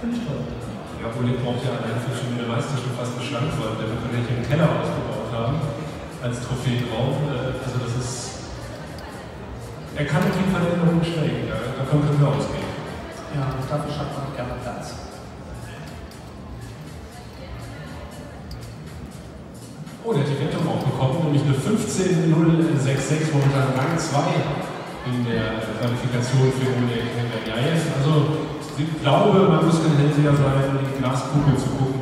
Ja, Oleg braucht ja allein für schon eine Meister schon fast geschlankt worden, der wird vielleicht einen Keller ausgebaut haben als Trophäenraum. Äh, Also das ist. Er kann auf jeden Fall Erinnerungen steigen, ja. davon können wir ausgehen. Ja, dafür schafft man gerne Platz. Oh, der hat die Wertung auch bekommen, nämlich eine 15.066, momentan Rang 2 in der Qualifikation für Oleg Henderjajew. Ich glaube, man muss kein Hellseher sein, in die Glaskugel zu gucken